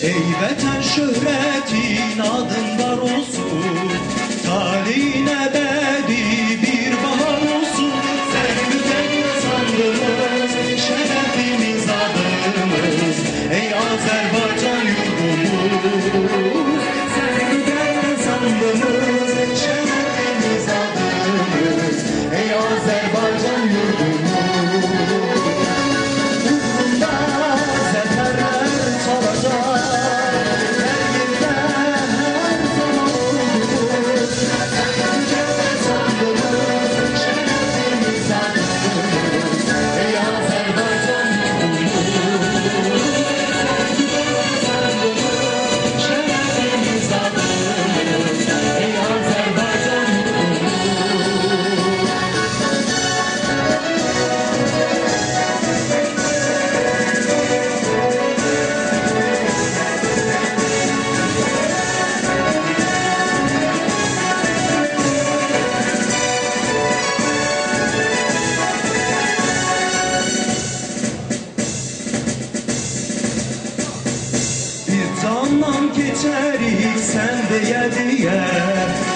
Ey vətən şöhrətin adın var olsun Talih Zaman geçerik sen de ye diye.